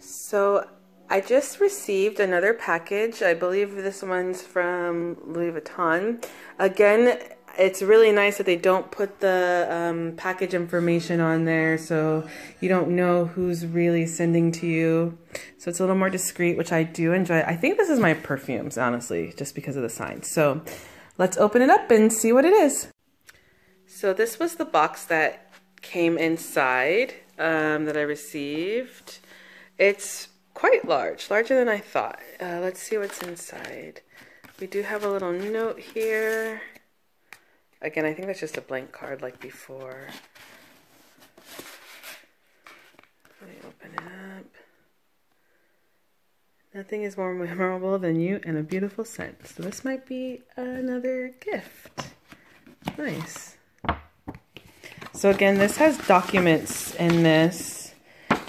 So I just received another package. I believe this one's from Louis Vuitton. Again, it's really nice that they don't put the um, package information on there so you don't know who's really sending to you. So it's a little more discreet, which I do enjoy. I think this is my perfumes, honestly, just because of the sign. So let's open it up and see what it is. So this was the box that came inside um, that I received. It's quite large, larger than I thought. Uh, let's see what's inside. We do have a little note here. Again, I think that's just a blank card like before. Let me open it up. Nothing is more memorable than you and a beautiful scent. So this might be another gift. Nice. So again, this has documents in this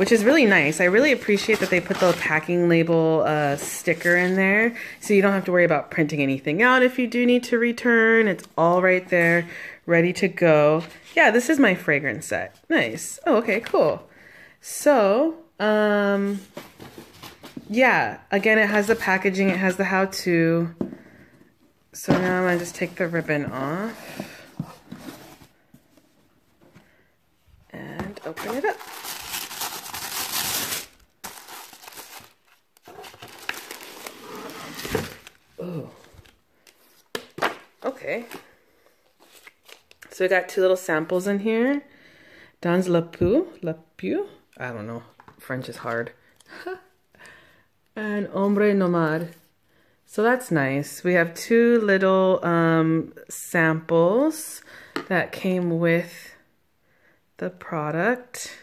which is really nice. I really appreciate that they put the packing label uh, sticker in there so you don't have to worry about printing anything out if you do need to return. It's all right there, ready to go. Yeah, this is my fragrance set. Nice. Oh, okay, cool. So, um, yeah, again, it has the packaging, it has the how-to. So now I'm gonna just take the ribbon off and open it up. Okay. So we got two little samples in here. Dans la Peau, la Peau, I don't know, French is hard. and Ombre Nomade. So that's nice. We have two little um, samples that came with the product.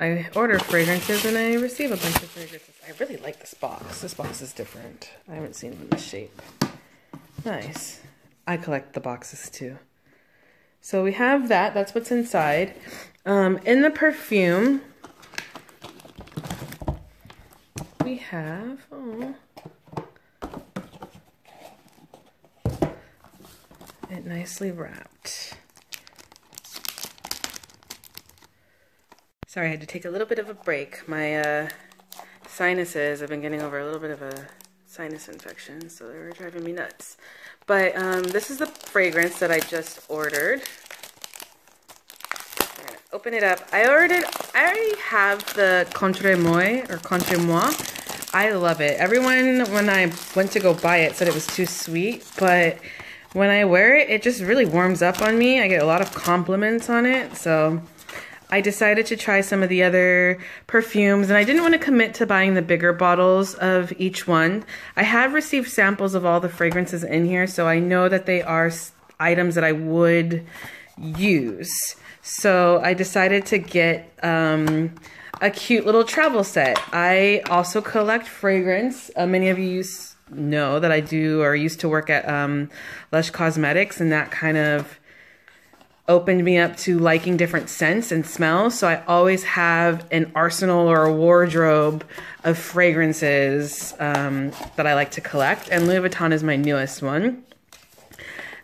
I order fragrances and I receive a bunch of fragrances. I really like this box. This box is different. I haven't seen in this shape. Nice. I collect the boxes too. So we have that. That's what's inside. Um, in the perfume, we have, oh, it nicely wrapped. Sorry, I had to take a little bit of a break. My uh, sinuses, I've been getting over a little bit of a sinus infection, so they were driving me nuts. But um, this is the fragrance that I just ordered. open it up. I ordered, I already have the Contre Moi, or Contre Moi. I love it. Everyone, when I went to go buy it, said it was too sweet, but when I wear it, it just really warms up on me. I get a lot of compliments on it, so I decided to try some of the other perfumes and I didn't want to commit to buying the bigger bottles of each one. I have received samples of all the fragrances in here, so I know that they are items that I would use. So I decided to get um, a cute little travel set. I also collect fragrance. Uh, many of you know that I do or used to work at um, Lush Cosmetics and that kind of opened me up to liking different scents and smells. So I always have an arsenal or a wardrobe of fragrances um, that I like to collect. And Louis Vuitton is my newest one.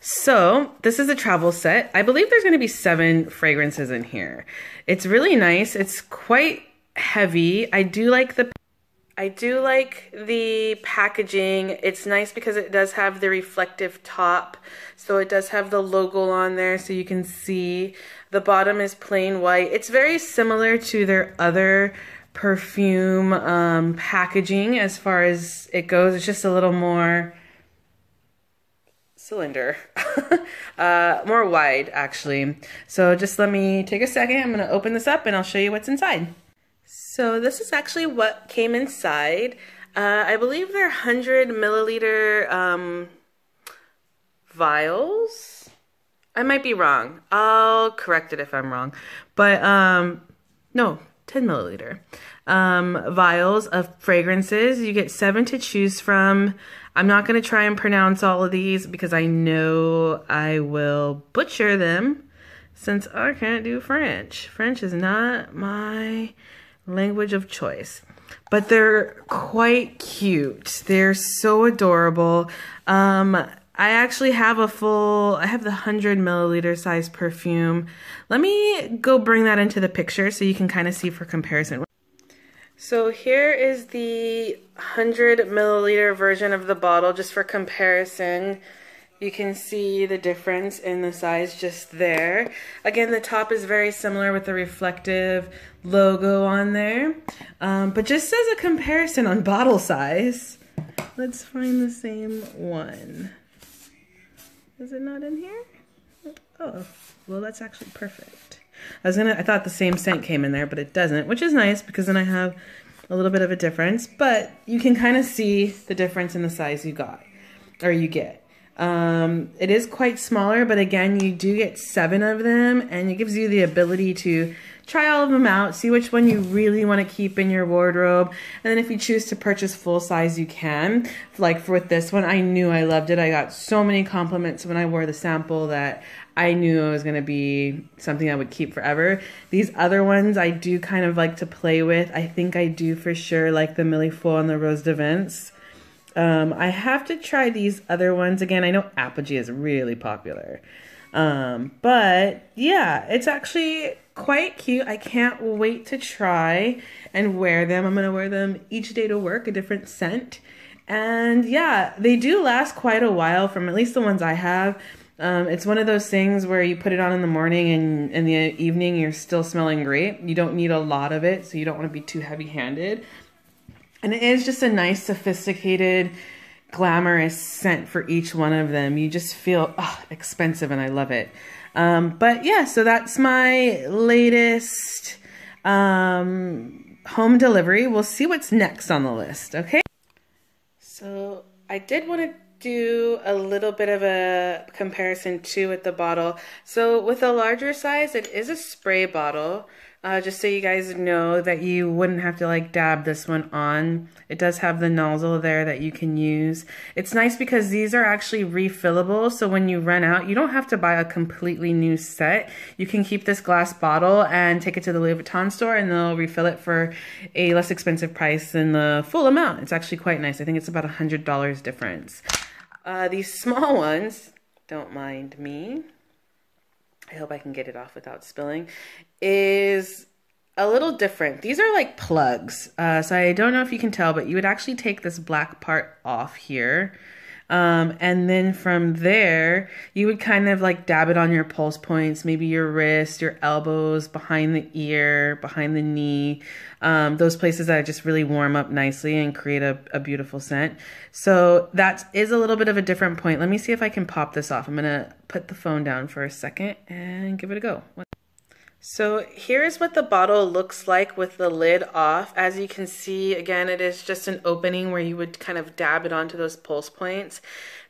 So this is a travel set. I believe there's going to be seven fragrances in here. It's really nice. It's quite heavy. I do like the I do like the packaging. It's nice because it does have the reflective top. So it does have the logo on there so you can see. The bottom is plain white. It's very similar to their other perfume um, packaging as far as it goes. It's just a little more cylinder, uh, more wide actually. So just let me take a second. I'm going to open this up and I'll show you what's inside. So this is actually what came inside. Uh, I believe they're 100 milliliter um, vials. I might be wrong. I'll correct it if I'm wrong. But um, no, 10 milliliter um, vials of fragrances. You get seven to choose from. I'm not going to try and pronounce all of these because I know I will butcher them since I can't do French. French is not my language of choice. But they're quite cute. They're so adorable. Um, I actually have a full, I have the 100 milliliter size perfume. Let me go bring that into the picture so you can kind of see for comparison. So here is the 100 milliliter version of the bottle just for comparison. You can see the difference in the size just there. Again, the top is very similar with the reflective logo on there. Um, but just as a comparison on bottle size, let's find the same one. Is it not in here? Oh, well that's actually perfect. I was gonna, I thought the same scent came in there, but it doesn't, which is nice because then I have a little bit of a difference, but you can kind of see the difference in the size you got, or you get. Um, it is quite smaller, but again, you do get seven of them, and it gives you the ability to try all of them out, see which one you really want to keep in your wardrobe, and then if you choose to purchase full size, you can. Like for with this one, I knew I loved it. I got so many compliments when I wore the sample that I knew it was going to be something I would keep forever. These other ones I do kind of like to play with. I think I do for sure like the Mille Feux and the Rose des Vents. Um, I have to try these other ones again. I know Apogee is really popular. Um, but yeah, it's actually quite cute. I can't wait to try and wear them. I'm going to wear them each day to work, a different scent. And yeah, they do last quite a while from at least the ones I have. Um, it's one of those things where you put it on in the morning and in the evening you're still smelling great. You don't need a lot of it, so you don't want to be too heavy handed. And it is just a nice, sophisticated, glamorous scent for each one of them. You just feel oh, expensive, and I love it. Um, but yeah, so that's my latest um, home delivery. We'll see what's next on the list, okay? So I did want to do a little bit of a comparison too with the bottle. So with a larger size, it is a spray bottle. Uh, just so you guys know that you wouldn't have to like dab this one on. It does have the nozzle there that you can use. It's nice because these are actually refillable. So when you run out, you don't have to buy a completely new set. You can keep this glass bottle and take it to the Louis Vuitton store and they'll refill it for a less expensive price than the full amount. It's actually quite nice. I think it's about a $100 difference. Uh, these small ones, don't mind me. I hope I can get it off without spilling, is a little different. These are like plugs. Uh, so I don't know if you can tell, but you would actually take this black part off here um, and then from there, you would kind of like dab it on your pulse points, maybe your wrist, your elbows, behind the ear, behind the knee, um, those places that just really warm up nicely and create a, a beautiful scent. So that is a little bit of a different point. Let me see if I can pop this off. I'm going to put the phone down for a second and give it a go. So here's what the bottle looks like with the lid off. As you can see, again, it is just an opening where you would kind of dab it onto those pulse points.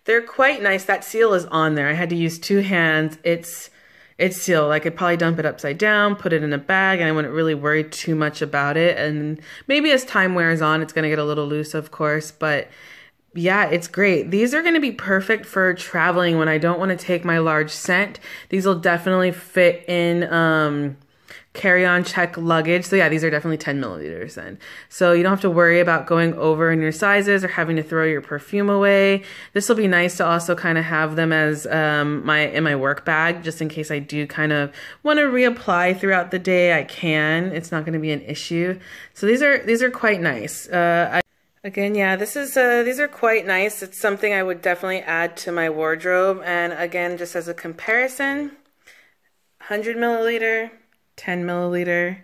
They're quite nice. That seal is on there. I had to use two hands. It's it's sealed. I could probably dump it upside down, put it in a bag, and I wouldn't really worry too much about it. And maybe as time wears on, it's going to get a little loose, of course, but yeah, it's great. These are going to be perfect for traveling when I don't want to take my large scent. These will definitely fit in um, carry-on check luggage. So yeah, these are definitely 10 milliliters then. So you don't have to worry about going over in your sizes or having to throw your perfume away. This will be nice to also kind of have them as um, my in my work bag, just in case I do kind of want to reapply throughout the day. I can. It's not going to be an issue. So these are these are quite nice. Uh, I Again, yeah, this is uh, these are quite nice. It's something I would definitely add to my wardrobe. And again, just as a comparison, 100 milliliter, 10 milliliter,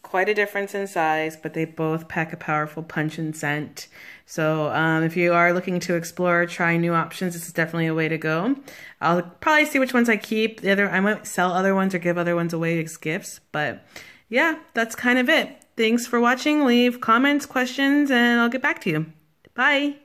quite a difference in size, but they both pack a powerful punch and scent. So um, if you are looking to explore, try new options, this is definitely a way to go. I'll probably see which ones I keep. The other, I might sell other ones or give other ones away as gifts. But yeah, that's kind of it. Thanks for watching. Leave comments, questions, and I'll get back to you. Bye.